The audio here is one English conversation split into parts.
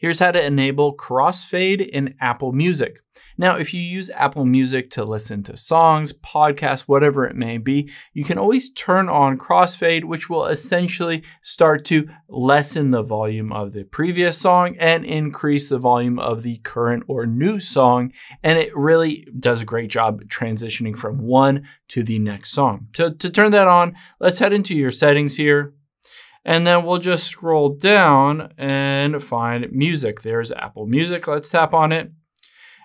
Here's how to enable crossfade in Apple Music. Now, if you use Apple Music to listen to songs, podcasts, whatever it may be, you can always turn on crossfade, which will essentially start to lessen the volume of the previous song and increase the volume of the current or new song. And it really does a great job transitioning from one to the next song. So to turn that on, let's head into your settings here. And then we'll just scroll down and find music. There's Apple Music. Let's tap on it.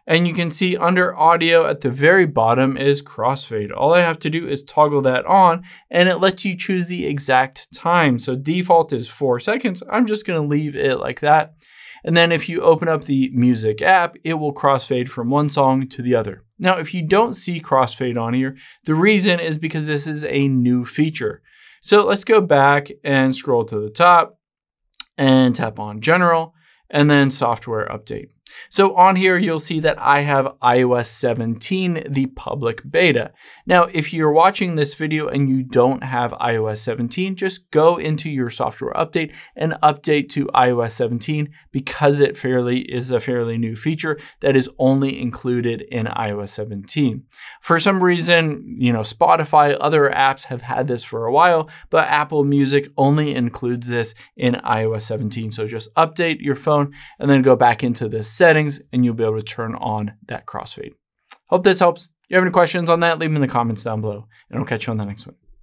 And you can see under audio at the very bottom is crossfade. All I have to do is toggle that on and it lets you choose the exact time. So default is four seconds. I'm just gonna leave it like that. And then if you open up the music app, it will crossfade from one song to the other. Now, if you don't see crossfade on here, the reason is because this is a new feature. So let's go back and scroll to the top and tap on general and then software update. So on here, you'll see that I have iOS 17, the public beta. Now, if you're watching this video and you don't have iOS 17, just go into your software update and update to iOS 17 because it fairly is a fairly new feature that is only included in iOS 17. For some reason, you know, Spotify, other apps have had this for a while, but Apple Music only includes this in iOS 17. So just update your phone and then go back into this settings and you'll be able to turn on that crossfade. Hope this helps. If you have any questions on that, leave them in the comments down below and I'll catch you on the next one.